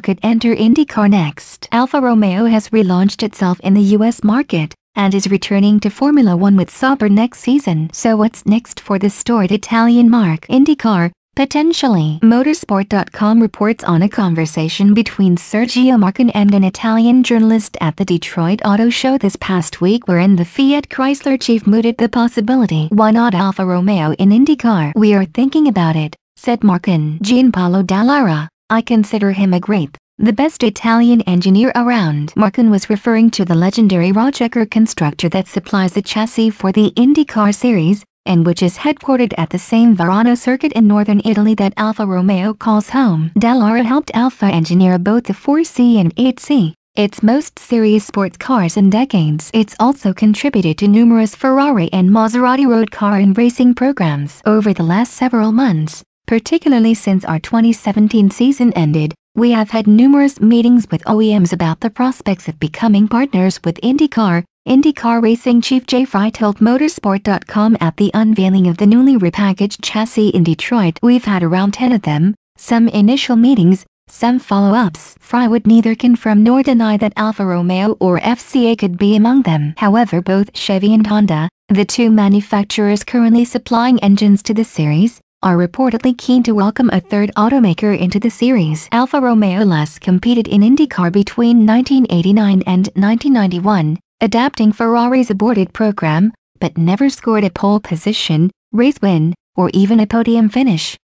could enter IndyCar next. Alfa Romeo has relaunched itself in the US market and is returning to Formula One with Sauber next season. So what's next for the storied Italian marque IndyCar? Potentially. Motorsport.com reports on a conversation between Sergio Marchionne and an Italian journalist at the Detroit Auto Show this past week wherein the Fiat Chrysler chief mooted the possibility. Why not Alfa Romeo in IndyCar? We are thinking about it, said Marchionne. Gianpaolo Dallara, I consider him a great, the best Italian engineer around. Marchionne was referring to the legendary racecar constructor that supplies the chassis for the IndyCar series, and which is headquartered at the same Varano circuit in northern Italy that Alfa Romeo calls home. Dallara helped Alfa engineer both the 4C and 8C, its most serious sports cars in decades. It's also contributed to numerous Ferrari and Maserati road car and racing programs. Over the last several months, particularly since our 2017 season ended, we have had numerous meetings with OEMs about the prospects of becoming partners with IndyCar, IndyCar Racing Chief Jay Frye told Motorsport.com at the unveiling of the newly repackaged chassis in Detroit. We've had around 10 of them, some initial meetings, some follow-ups. Frye would neither confirm nor deny that Alfa Romeo or FCA could be among them. However both Chevy and Honda, the two manufacturers currently supplying engines to the series, are reportedly keen to welcome a third automaker into the series. Alfa Romeo last competed in IndyCar between 1989 and 1991, adapting Ferrari's aborted program, but never scored a pole position, race win, or even a podium finish.